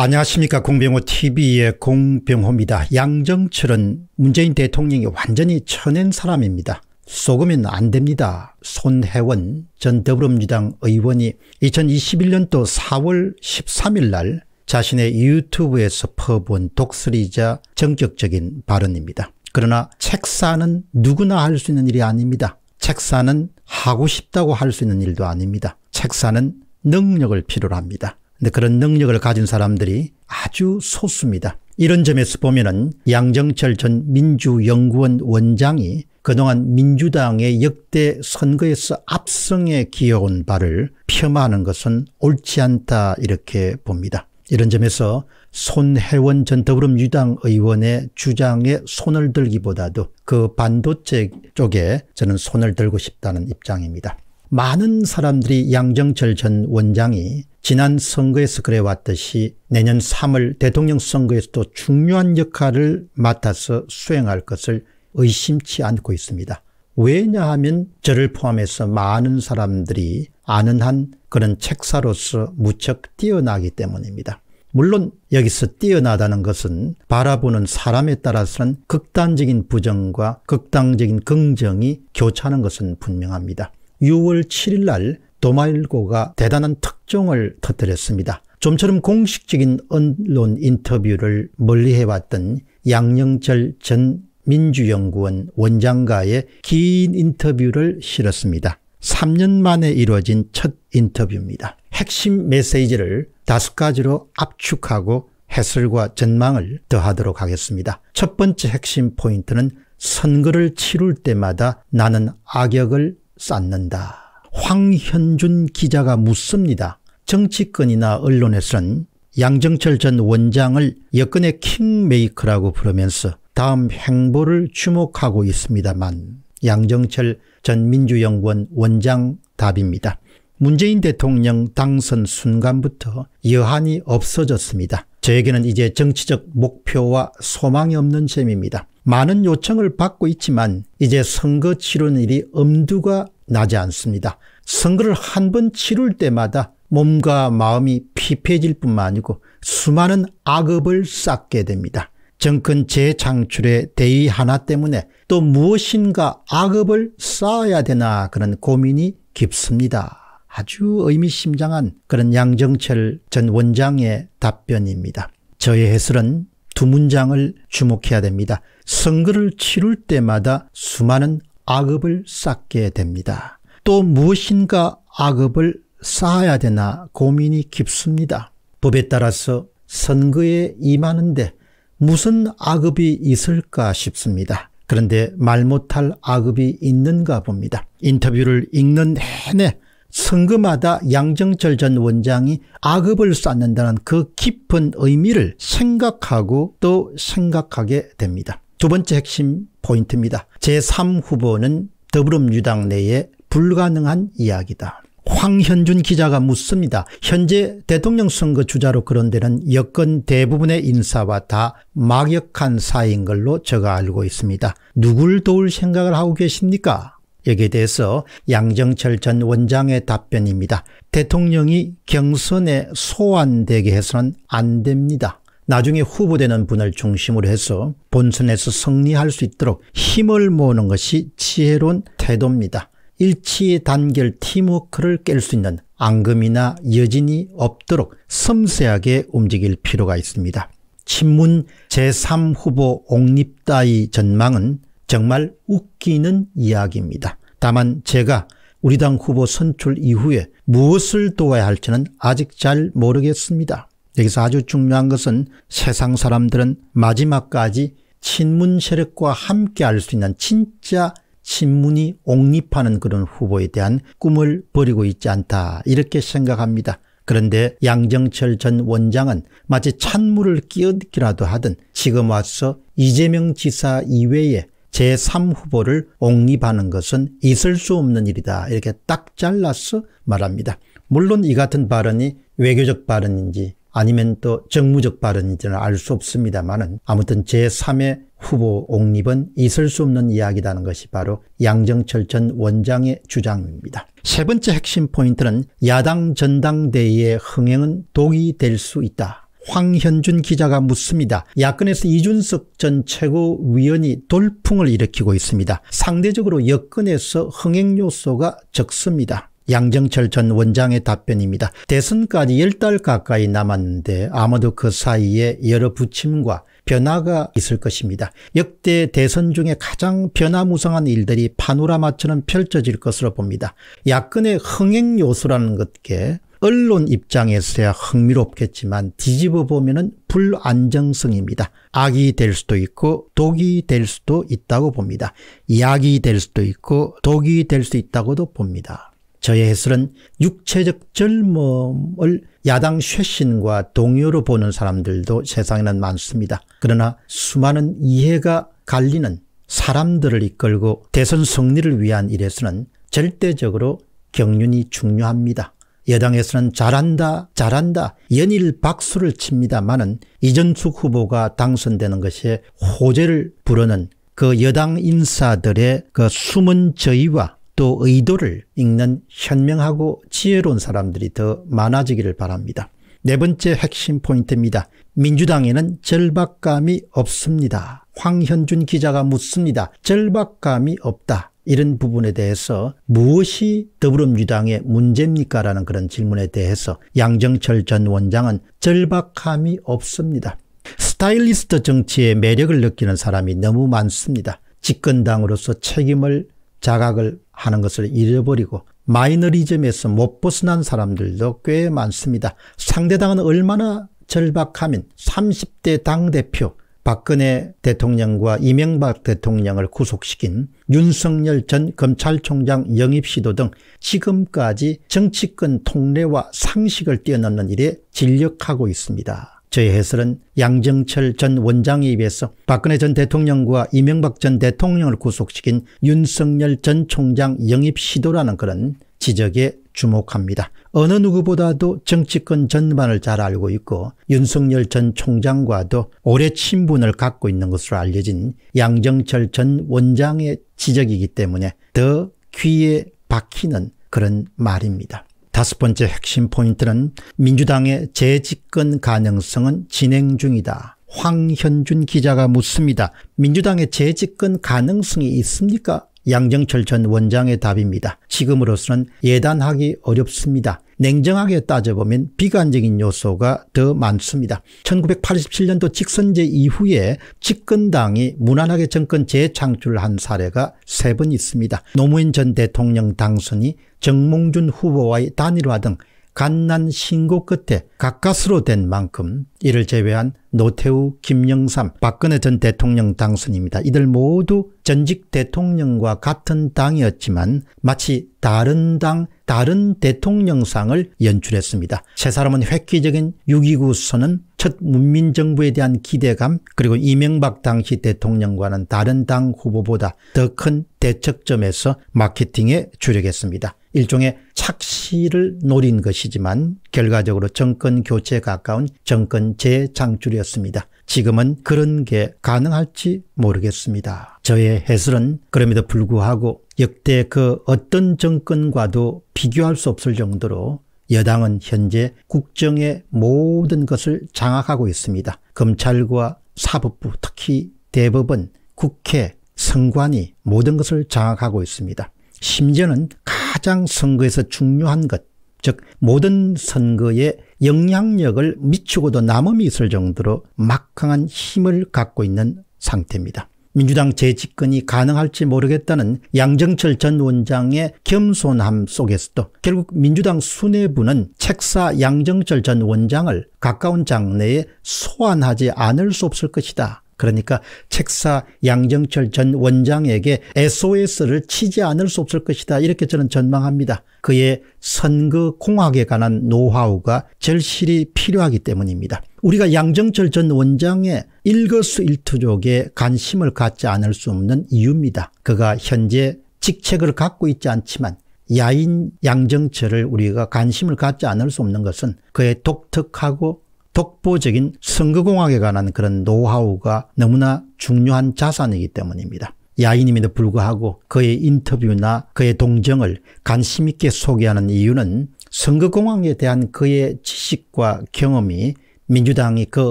안녕하십니까 공병호 tv의 공병호입니다. 양정철은 문재인 대통령이 완전히 쳐낸 사람입니다. 속으면 안 됩니다. 손혜원 전 더불어민주당 의원이 2021년도 4월 13일 날 자신의 유튜브에서 퍼본 독설이자 정격적인 발언입니다. 그러나 책사는 누구나 할 수 있는 일이 아닙니다. 책사는 하고 싶다고 할 수 있는 일도 아닙니다. 책사는 능력을 필요로 합니다. 근데 그런 능력을 가진 사람들이 아주 소수입니다. 이런 점에서 보면은 양정철 전 민주연구원 원장이 그동안 민주당의 역대 선거에서 압승에 기어온 바를 폄하하는 것은 옳지 않다 이렇게 봅니다. 이런 점에서 손혜원 전 더불어민주당 의원의 주장에 손을 들기보다도 그 반도체 쪽에 저는 손을 들고 싶다는 입장입니다. 많은 사람들이 양정철 전 원장이 지난 선거에서 그래왔듯이 내년 3월 대통령 선거에서도 중요한 역할을 맡아서 수행할 것을 의심치 않고 있습니다. 왜냐하면 저를 포함해서 많은 사람들이 아는 한 그런 책사로서 무척 뛰어나기 때문입니다. 물론 여기서 뛰어나다는 것은 바라보는 사람에 따라서는 극단적인 부정과 극단적인 긍정이 교차하는 것은 분명합니다. 6월 7일 날 도마일고가 대단한 특종을 터뜨렸습니다. 좀처럼 공식적인 언론 인터뷰를 멀리해왔던 양영철 전 민주연구원 원장과의 긴 인터뷰를 실었습니다. 3년 만에 이루어진 첫 인터뷰입니다. 핵심 메시지를 다섯 가지로 압축하고 해설과 전망을 더하도록 하겠습니다. 첫 번째 핵심 포인트는 선거를 치룰 때마다 나는 악역을 쌓는다. 황현준 기자가 묻습니다. 정치권이나 언론에서는 양정철 전 원장을 여권의 킹메이커라고 부르면서 다음 행보를 주목하고 있습니다만 양정철 전 민주연구원 원장 답입니다. 문재인 대통령 당선 순간부터 여한이 없어졌습니다. 저에게는 이제 정치적 목표와 소망이 없는 셈입니다. 많은 요청을 받고 있지만 이제 선거 치르는 일이 엄두가 나지 않습니다. 선거를 한 번 치룰 때마다 몸과 마음이 피폐해질 뿐만 아니고 수많은 악업을 쌓게 됩니다. 정권 재창출의 대의 하나 때문에 또 무엇인가 악업을 쌓아야 되나 그런 고민이 깊습니다. 아주 의미심장한 그런 양정철 전 원장의 답변입니다. 저의 해설은 두 문장을 주목해야 됩니다. 선거를 치룰 때마다 수많은 악업을 쌓게 됩니다. 또 무엇인가 악업을 쌓아야 되나 고민이 깊습니다. 법에 따라서 선거에 임하는데 무슨 악업이 있을까 싶습니다. 그런데 말 못할 악업이 있는가 봅니다. 인터뷰를 읽는 내내 선거마다 양정철 전 원장이 악업을 쌓는다는 그 깊은 의미를 생각하고 또 생각하게 됩니다. 두 번째 핵심 포인트입니다. 제3후보는 더불어민주당 내에 불가능한 이야기다. 황현준 기자가 묻습니다. 현재 대통령 선거 주자로 거론되는 여권 대부분의 인사와 다 막역한 사이인 걸로 제가 알고 있습니다. 누굴 도울 생각을 하고 계십니까? 여기에 대해서 양정철 전 원장의 답변입니다. 대통령이 경선에 소환되게 해서는 안 됩니다. 나중에 후보되는 분을 중심으로 해서 본선에서 승리할 수 있도록 힘을 모으는 것이 지혜로운 태도입니다. 일치 단결 팀워크를 깰 수 있는 앙금이나 여진이 없도록 섬세하게 움직일 필요가 있습니다. 친문 제3후보 옥립다이 전망은 정말 웃기는 이야기입니다. 다만 제가 우리 당 후보 선출 이후에 무엇을 도와야 할지는 아직 잘 모르겠습니다. 여기서 아주 중요한 것은 세상 사람들은 마지막까지 친문 세력과 함께 할 수 있는 진짜 친문이 옹립하는 그런 후보에 대한 꿈을 버리고 있지 않다 이렇게 생각합니다. 그런데 양정철 전 원장은 마치 찬물을 끼얹기라도 하든 지금 와서 이재명 지사 이외에 제3후보를 옹립하는 것은 있을 수 없는 일이다. 이렇게 딱 잘라서 말합니다. 물론 이 같은 발언이 외교적 발언인지 아니면 또 정무적 발언인지는 알 수 없습니다만 아무튼 제3의 후보 옹립은 있을 수 없는 이야기라는 것이 바로 양정철 전 원장의 주장입니다. 세 번째 핵심 포인트는 야당 전당대회의 흥행은 독이 될 수 있다. 황현준 기자가 묻습니다. 야권에서 이준석 전 최고위원이 돌풍을 일으키고 있습니다. 상대적으로 여권에서 흥행 요소가 적습니다. 양정철 전 원장의 답변입니다. 대선까지 10달 가까이 남았는데 아마도 그 사이에 여러 부침과 변화가 있을 것입니다. 역대 대선 중에 가장 변화무성한 일들이 파노라마처럼 펼쳐질 것으로 봅니다. 야권의 흥행 요소라는 것께 언론 입장에서야 흥미롭겠지만 뒤집어 보면 불안정성입니다. 악이 될 수도 있고 독이 될 수도 있다고 봅니다. 약이 될 수도 있고 독이 될 수 있다고도 봅니다. 저의 해설은 육체적 젊음을 야당 쇄신과 동요로 보는 사람들도 세상에는 많습니다. 그러나 수많은 이해가 갈리는 사람들을 이끌고 대선 승리를 위한 일에서는 절대적으로 경륜이 중요합니다. 여당에서는 잘한다 잘한다 연일 박수를 칩니다마는 이전숙 후보가 당선되는 것에 호재를 부르는 그 여당 인사들의 그 숨은 저희와 또 의도를 읽는 현명하고 지혜로운 사람들이 더 많아지기를 바랍니다. 네 번째 핵심 포인트입니다. 민주당에는 절박감이 없습니다. 황현준 기자가 묻습니다. 절박감이 없다. 이런 부분에 대해서 무엇이 더불어민주당의 문제입니까? 라는 그런 질문에 대해서 양정철 전 원장은 절박함이 없습니다. 스타일리스트 정치의 매력을 느끼는 사람이 너무 많습니다. 집권당으로서 책임을 자각을 하는 것을 잃어버리고 마이너리즘에서 못 벗어난 사람들도 꽤 많습니다. 상대당은 얼마나 절박하면 30대 당대표 박근혜 대통령과 이명박 대통령을 구속시킨 윤석열 전 검찰총장 영입 시도 등 지금까지 정치권 통례와 상식을 뛰어넘는 일에 진력하고 있습니다. 저의 해설은 양정철 전 원장에 입에서 박근혜 전 대통령과 이명박 전 대통령을 구속시킨 윤석열 전 총장 영입 시도라는 그런 지적에 주목합니다. 어느 누구보다도 정치권 전반을 잘 알고 있고 윤석열 전 총장과도 오래 친분을 갖고 있는 것으로 알려진 양정철 전 원장의 지적이기 때문에 더 귀에 박히는 그런 말입니다. 다섯 번째 핵심 포인트는 민주당의 재집권 가능성은 진행 중이다. 황현준 기자가 묻습니다. 민주당의 재집권 가능성이 있습니까? 양정철 전 원장의 답입니다. 지금으로서는 예단하기 어렵습니다. 냉정하게 따져보면 비관적인 요소가 더 많습니다. 1987년도 직선제 이후에 집권당이 무난하게 정권 재창출한 사례가 세 번 있습니다. 노무현 전 대통령 당선이 정몽준 후보와의 단일화 등 갓난 신고 끝에 가까스로 된 만큼 이를 제외한 노태우, 김영삼, 박근혜 전 대통령 당선입니다. 이들 모두 전직 대통령과 같은 당이었지만 마치 다른 당, 다른 대통령상을 연출했습니다. 세 사람은 획기적인 6.29 선언, 첫 문민정부에 대한 기대감, 그리고 이명박 당시 대통령과는 다른 당 후보보다 더 큰 대척점에서 마케팅에 주력했습니다. 일종의 착시를 노린 것이지만 결과적으로 정권 교체에 가까운 정권 재창출이었습니다. 지금은 그런 게 가능할지 모르겠습니다. 저의 해설은 그럼에도 불구하고 역대 그 어떤 정권과도 비교할 수 없을 정도로 여당은 현재 국정의 모든 것을 장악하고 있습니다. 검찰과 사법부 특히 대법원, 국회, 선관위 모든 것을 장악하고 있습니다. 심지어는 가장 선거에서 중요한 것, 즉 모든 선거에 영향력을 미치고도 남음이 있을 정도로 막강한 힘을 갖고 있는 상태입니다. 민주당 재집권이 가능할지 모르겠다는 양정철 전 원장의 겸손함 속에서도 결국 민주당 수뇌부는 책사 양정철 전 원장을 가까운 장래에 소환하지 않을 수 없을 것이다. 그러니까 책사 양정철 전 원장에게 SOS를 치지 않을 수 없을 것이다. 이렇게 저는 전망합니다. 그의 선거 공학에 관한 노하우가 절실히 필요하기 때문입니다. 우리가 양정철 전 원장의 일거수일투족에 관심을 갖지 않을 수 없는 이유입니다. 그가 현재 직책을 갖고 있지 않지만 야인 양정철을 우리가 관심을 갖지 않을 수 없는 것은 그의 독특하고 독보적인 선거공학에 관한 그런 노하우가 너무나 중요한 자산이기 때문입니다. 야인임에도 불구하고 그의 인터뷰나 그의 동정을 관심 있게 소개하는 이유는 선거공학에 대한 그의 지식과 경험이 민주당이 그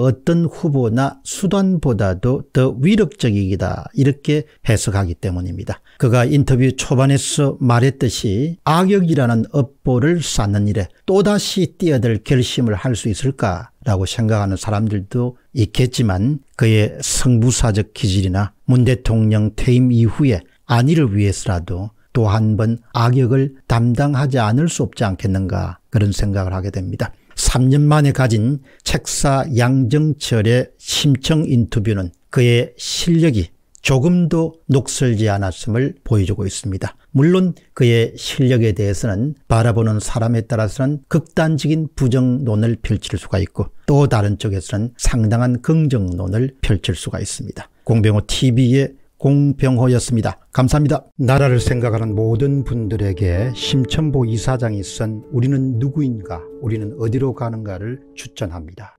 어떤 후보나 수단보다도 더 위력적이다 이렇게 해석하기 때문입니다. 그가 인터뷰 초반에서 말했듯이 악역이라는 업보를 쌓는 일에 또다시 뛰어들 결심을 할 수 있을까라고 생각하는 사람들도 있겠지만 그의 성부사적 기질이나 문 대통령 퇴임 이후에 안위를 위해서라도 또 한 번 악역을 담당하지 않을 수 없지 않겠는가 그런 생각을 하게 됩니다. 3년 만에 가진 책사 양정철의 심청 인터뷰는 그의 실력이 조금도 녹슬지 않았음을 보여주고 있습니다. 물론 그의 실력에 대해서는 바라보는 사람에 따라서는 극단적인 부정론을 펼칠 수가 있고 또 다른 쪽에서는 상당한 긍정론을 펼칠 수가 있습니다. 공병호 TV의 공병호였습니다. 감사합니다. 나라를 생각하는 모든 분들에게 심천보 이사장이 쓴 우리는 누구인가 우리는 어디로 가는가를 추천합니다.